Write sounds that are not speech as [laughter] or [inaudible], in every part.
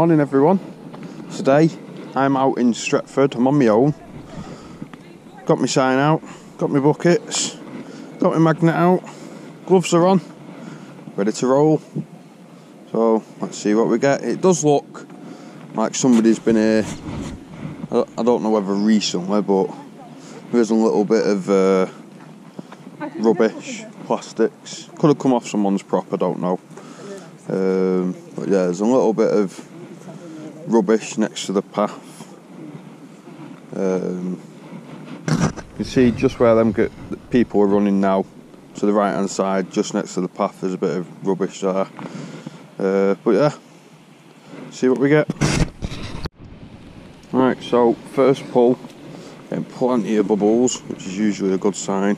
Morning everyone. Today I'm out in Stretford, I'm on my own. Got my sign out, got my buckets, got my magnet out, gloves are on, ready to roll. So let's see what we get. It does look like somebody's been here, I don't know whether recently, but there's a little bit of uh, rubbish, plastics. Could have come off someone's prop, I don't know. Um, but yeah, there's a little bit of rubbish next to the path. Um, you see just where them get, people are running now, to the right hand side, just next to the path, there's a bit of rubbish there. Uh, but yeah, see what we get. Right, so first pull, getting plenty of bubbles, which is usually a good sign.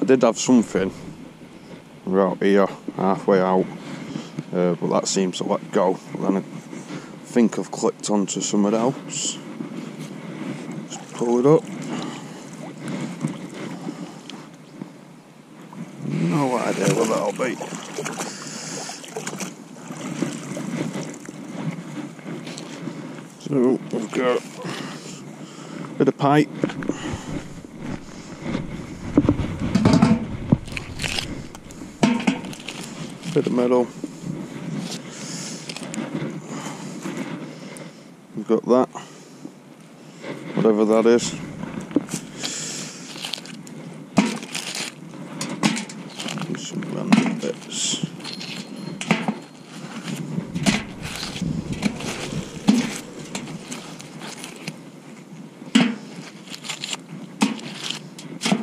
I did have something about here, halfway out. Uh, but that seems to let go. Then I think I've clicked onto somewhere else. Just pull it up. No idea what that'll be. So we've got a bit of pipe. Bit of metal. We've got that, whatever that is. Some random bits.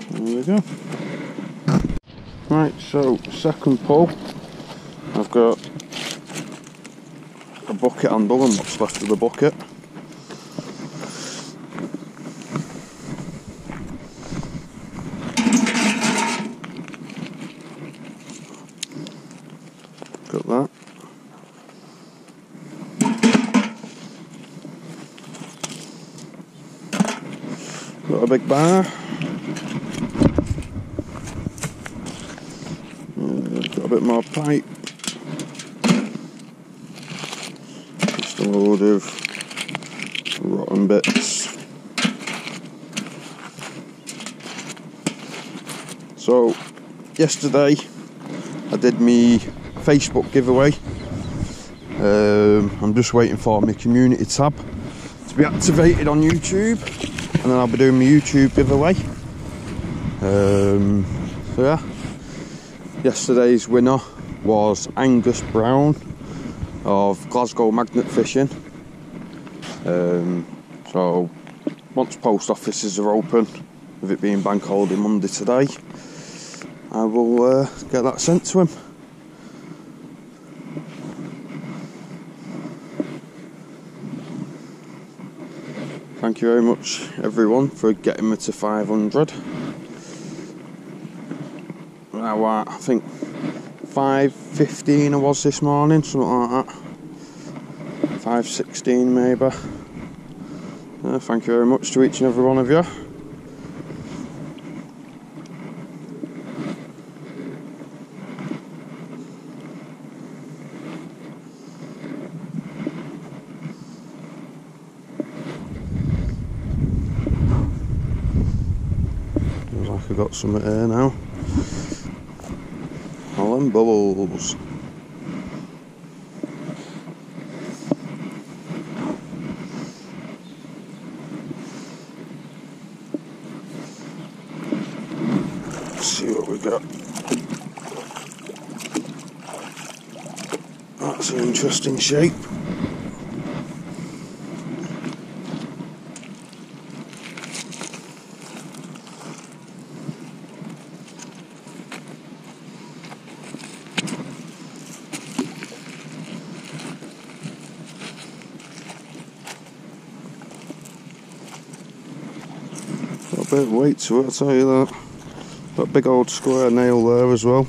There we go. Right, so second pull, I've got bucket handle and what's left of the bucket. Got that. Got a big bar. Got a bit more pipe. Load of rotten bits. So, yesterday I did my Facebook giveaway. Um, I'm just waiting for my community tab to be activated on YouTube, and then I'll be doing my YouTube giveaway. Um, so yeah, yesterday's winner was Angus Brown of Glasgow Magnet Fishing. Um, so once post offices are open, with it being bank holiday Monday today, I will uh, get that sent to him. Thank you very much, everyone, for getting me to 500. Now, uh, I think 5.15 I was this morning, something like that. 5.16 maybe. Uh, thank you very much to each and every one of you. Looks like I've got some here now. Bubbles. See what we got. That's an interesting shape. Of weight to it, I'll tell you that. A big old square nail there as well.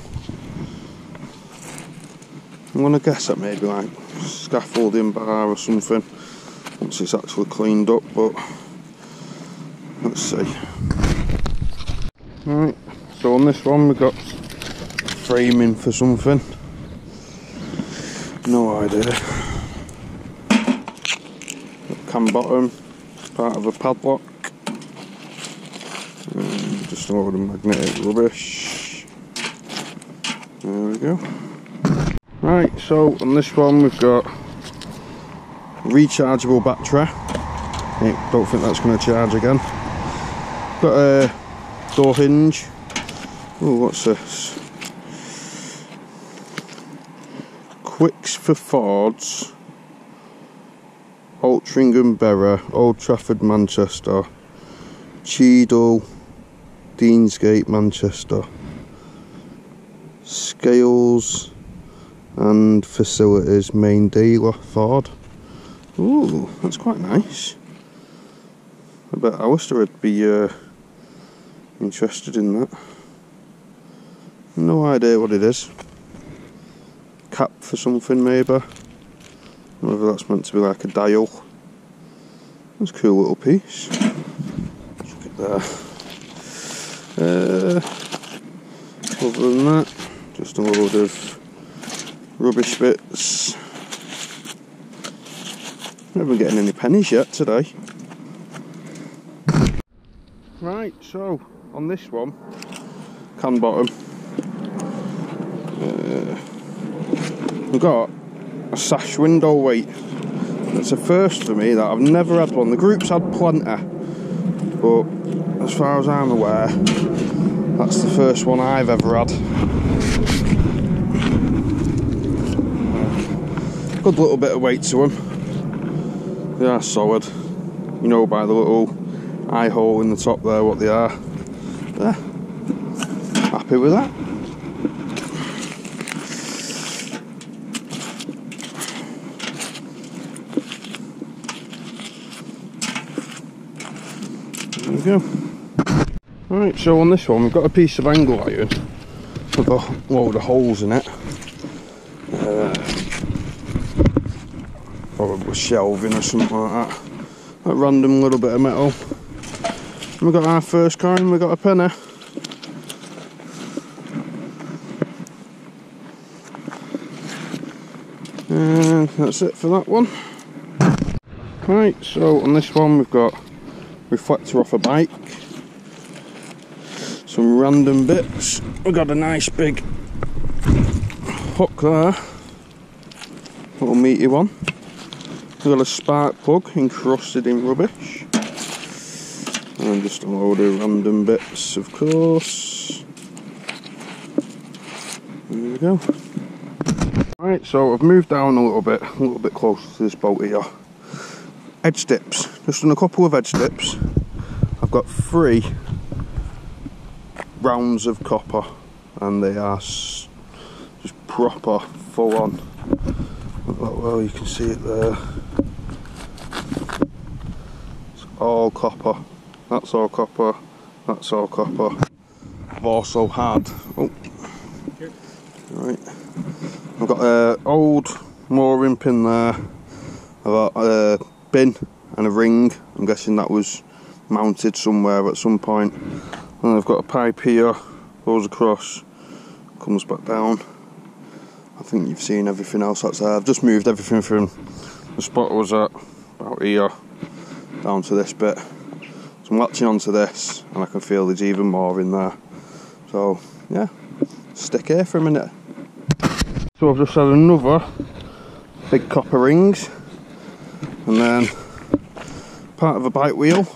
I'm gonna guess that maybe like scaffolding bar or something once it's actually cleaned up, but let's see. Right, so on this one we've got framing for something. No idea. Cam bottom, part of a padlock. Load of magnetic rubbish. There we go. Right, so on this one we've got rechargeable battery. Don't think that's going to charge again. Got a door hinge. Oh, what's this? Quicks for Fords. Altrincham Berra, Old Trafford, Manchester. Cheadle, Deansgate, Manchester. Scales and facilities main dealer Ford. Ooh, that's quite nice. I bet Alistair would be uh, interested in that. No idea what it is. Cap for something maybe. Whether that's meant to be like a dial. That's a cool little piece. Look at that. Uh, other than that, just a load of rubbish bits. Never getting any pennies yet today. Right, so on this one, can bottom, uh, we've got a sash window weight. It's a first for me that I've never had one. The group's had plenty, but as far as I'm aware, that's the first one I've ever had. Good little bit of weight to them. They are solid. You know by the little eye hole in the top there what they are. There. Happy with that. There we go. So on this one we've got a piece of angle iron with a load holes in it. Uh, probably shelving or something like that. A random little bit of metal. And we got our first coin, we got a penny. And that's it for that one. Right, so on this one we've got reflector off a bike. Some random bits. We've got a nice big hook there. Little meaty one. We've got a spark plug encrusted in rubbish. And just a load of random bits, of course. There we go. Right, so I've moved down a little bit, a little bit closer to this boat here. Edge dips, just done a couple of edge dips. I've got three rounds of copper, and they are just proper, full on. Well, you can see it there. It's all copper. That's all copper. That's all copper. I've also had. Oh, right. I've got an old mooring pin there. I've got a bin and a ring. I'm guessing that was mounted somewhere at some point. And I've got a pipe here, goes across, comes back down. I think you've seen everything else that's there. I've just moved everything from the spot I was at, about here, down to this bit. So I'm latching onto this, and I can feel there's even more in there. So yeah, stick here for a minute. So I've just had another big copper rings and then part of a bike wheel.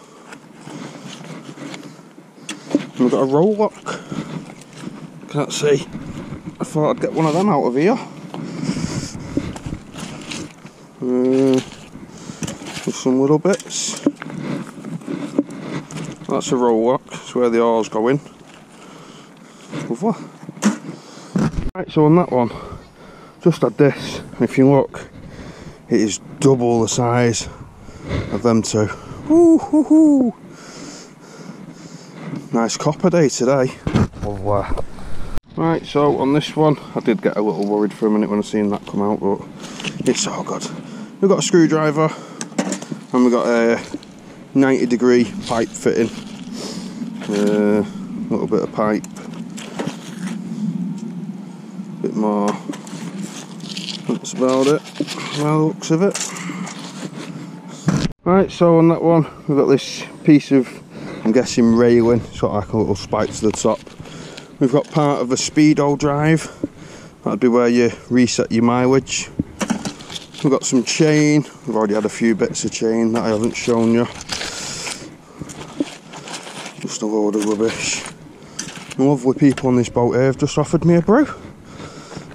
And we've got a rowlock. Can't see. I thought I'd get one of them out of here. Uh, with some little bits. That's a rowlock, it's where the oars go in. Right, so on that one, just had this, if you look, it is double the size of them two. Ooh, hoo, hoo. Nice copper day today. Lovely. Right, so on this one, I did get a little worried for a minute when I seen that come out, but it's all good. We've got a screwdriver, and we've got a 90 degree pipe fitting. A uh, little bit of pipe. A bit more. That's about it, by the looks of it. Right, so on that one, we've got this piece of, I'm guessing railing, sort of like a little spike to the top. We've got part of a speedo drive. That'd be where you reset your mileage. We've got some chain. We've already had a few bits of chain that I haven't shown you. Just a load of rubbish. Lovely people on this boat here have just offered me a brew.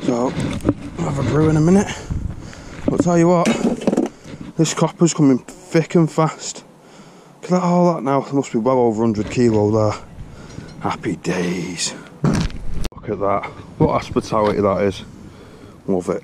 So, I'll have a brew in a minute. I'll tell you what, this copper's coming thick and fast. Look at all that now. There must be well over 100 kilo there. Happy days. Look at that. What hospitality that is. Love it.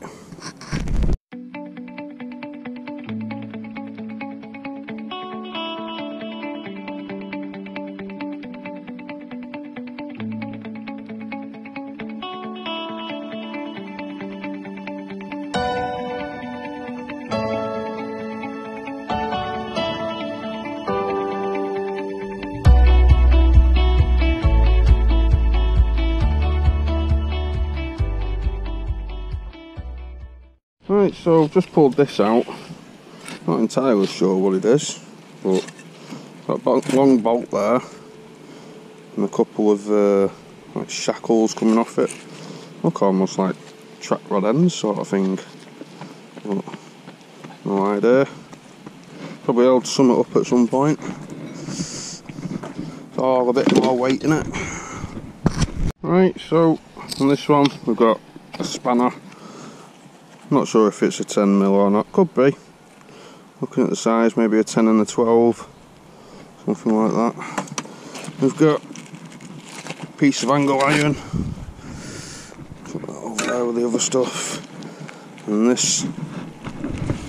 So I've just pulled this out. Not entirely sure what it is, but got a long bolt there and a couple of uh, like shackles coming off it. Look almost like track rod ends sort of thing. But no idea. Probably sum it up at some point. It's all a bit more weight in it. Right, so on this one we've got a spanner not sure if it's a 10 mil or not, could be. Looking at the size, maybe a 10 and a 12, something like that. We've got a piece of angle iron, over there with the other stuff, and this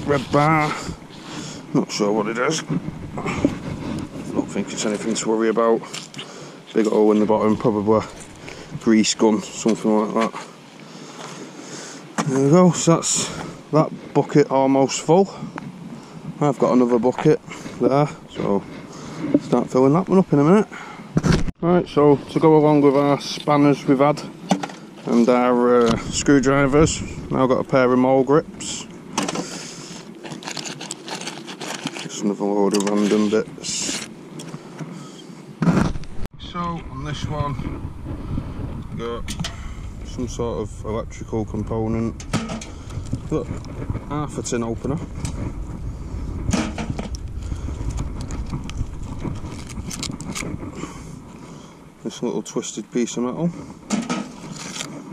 red bar, not sure what it is. Don't think it's anything to worry about. Big hole in the bottom, probably grease gun, something like that. There we go, so that's that bucket almost full. I've got another bucket there, so start filling that one up in a minute. Right, so to go along with our spanners we've had and our uh, screwdrivers, now got a pair of mole grips. Just another load of random bits. So on this one, got some sort of electrical component. Look, half a tin opener. This little twisted piece of metal.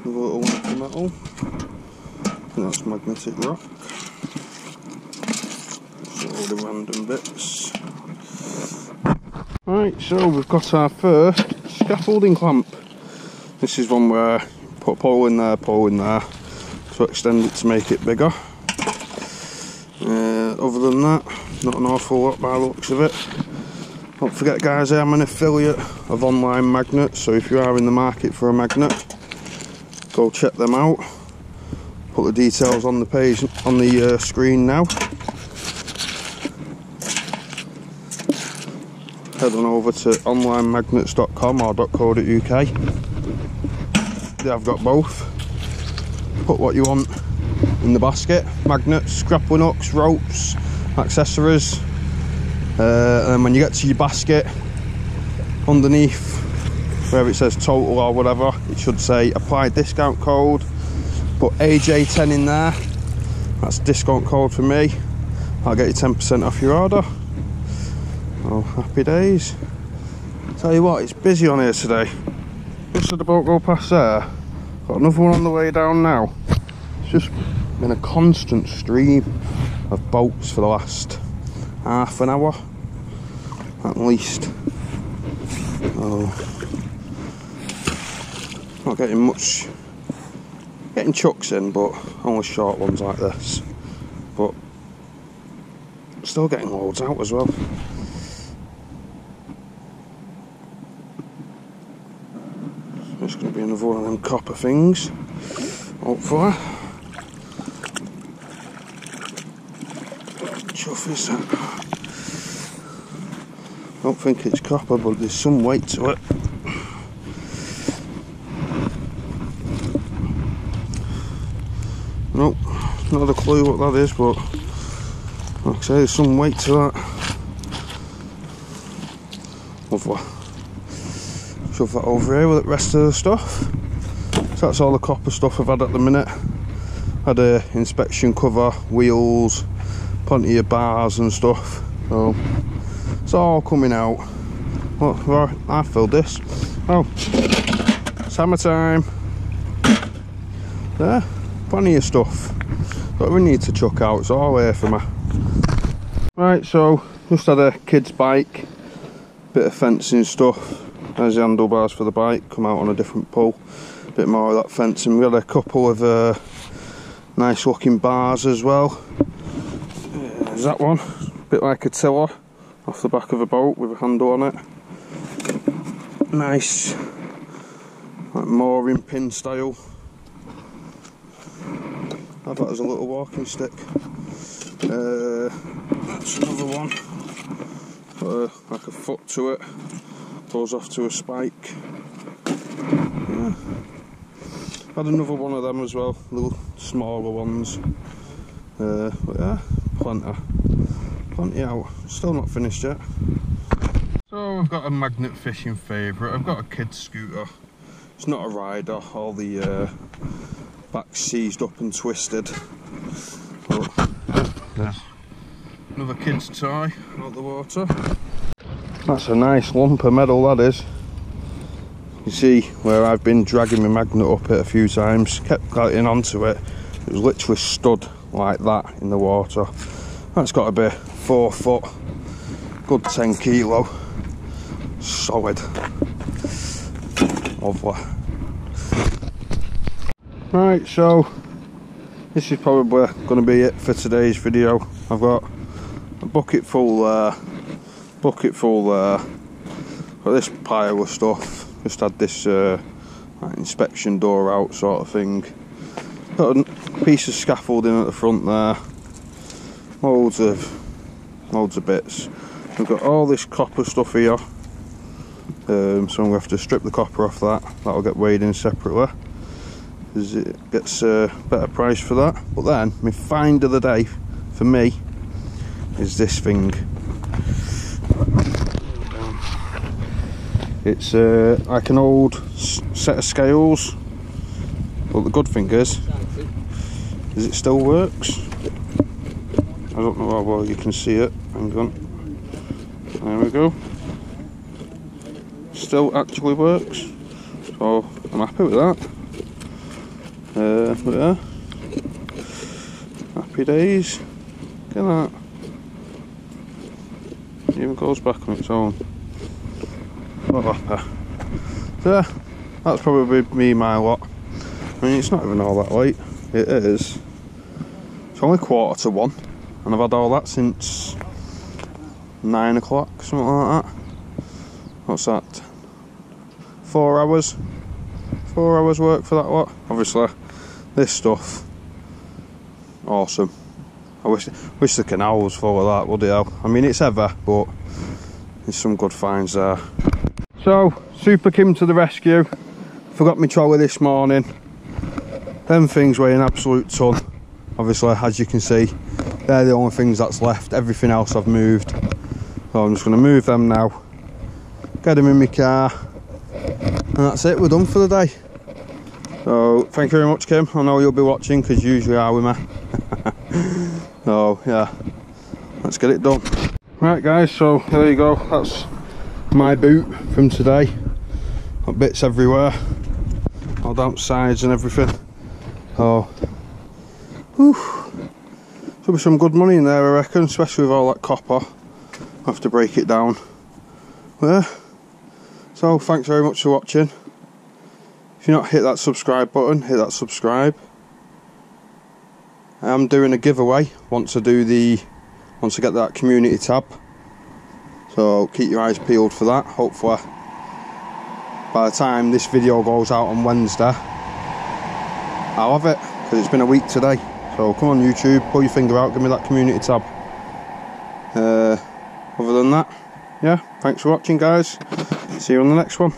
A little length of metal. And that's magnetic rock. all the random bits. Right, so we've got our first scaffolding clamp. This is one where put pole in there, pole in there to extend it to make it bigger. Uh, other than that, not an awful lot by the looks of it. Don't forget guys, I am an affiliate of Online Magnets, so if you are in the market for a magnet, go check them out. Put the details on the page, on the uh, screen now. Head on over to onlinemagnets.com or .co.uk I've got both. Put what you want in the basket. Magnets, grappling hooks, ropes, accessories. Uh, and when you get to your basket, underneath where it says total or whatever, it should say apply discount code. Put AJ10 in there. That's discount code for me. I'll get you 10% off your order. Oh, happy days. Tell you what, it's busy on here today. Just had boat go past there. Got another one on the way down now. It's just been a constant stream of boats for the last half an hour at least. Oh, not getting much, getting chucks in, but only short ones like this. But still getting loads out as well. Another one of them copper things, hopefully. Chuff is that? don't think it's copper, but there's some weight to it. Nope, not a clue what that is, but like I say, there's some weight to that. Lovely. Shove that over here with the rest of the stuff. So that's all the copper stuff I've had at the minute. Had a inspection cover, wheels, plenty of bars and stuff. So it's all coming out. Well, I filled this. Oh, summertime. There, plenty of stuff that we need to chuck out. It's all here for me. Right, so just had a kid's bike, bit of fencing stuff. There's the handlebars for the bike, come out on a different pull. A bit more of that fencing. We had a couple of uh, nice looking bars as well. There's that one, a bit like a tiller off the back of a boat with a handle on it. Nice, like mooring pin style. Have that as a little walking stick. Uh, that's another one. Uh, like a foot to it. Goes off to a spike. Yeah. Had another one of them as well, little smaller ones. Uh, but yeah, plenty plenty out. Still not finished yet. So I've got a magnet fishing favourite. I've got a kid's scooter. It's not a rider. All the uh, back seized up and twisted. But there's another kid's toy out the water. That's a nice lump of metal that is. You see where I've been dragging my magnet up it a few times, kept getting onto it. It was literally stood like that in the water. That's got to be four foot, good 10 kilo, solid, lovely. Right, so this is probably going to be it for today's video. I've got a bucket full there, bucket full there, got this pile of stuff, just had this uh, like inspection door out sort of thing. Got a piece of scaffolding at the front there, loads of loads of bits. We've got all this copper stuff here, um, so I'm going to have to strip the copper off that. That'll get weighed in separately, As it gets a better price for that. But then, my find of the day for me is this thing. It's uh, like an old set of scales, but the good thing is, is it still works. I don't know how well you can see it. Hang on. There we go. Still actually works. So I'm happy with that. Uh, yeah. Happy days. Look at that. It even goes back on its own. Not happy. So that's probably me, my lot. I mean, it's not even all that late. It is. It's only quarter to one and I've had all that since nine o'clock, something like that. What's that? Four hours. Four hours work for that lot. Obviously, this stuff, awesome. I wish wish the canal was full of that, would it? I mean, it's ever, but there's some good finds there. So, Super Kim to the rescue. Forgot my trolley this morning. Them things weigh an absolute ton. Obviously, as you can see, they're the only things that's left everything else I've moved so I'm just going to move them now get them in my car And that's it, we're done for the day. So, thank you very much, Kim. I know you'll be watching because usually are with me. [laughs] so, yeah, let's get it done. Right, guys, so there you go. That's my boot from today. Got bits everywhere, all down sides and everything. Oh, whew. Should be some good money in there, I reckon, especially with all that copper. I have to break it down. Yeah. So, thanks very much for watching. If you're not hit that subscribe button, hit that subscribe. I'm doing a giveaway once I do the once I get that community tab. So keep your eyes peeled for that. Hopefully by the time this video goes out on Wednesday I'll have it because it's been a week today. So come on YouTube, pull your finger out, give me that community tab. Uh, other than that, yeah, thanks for watching guys. See you on the next one.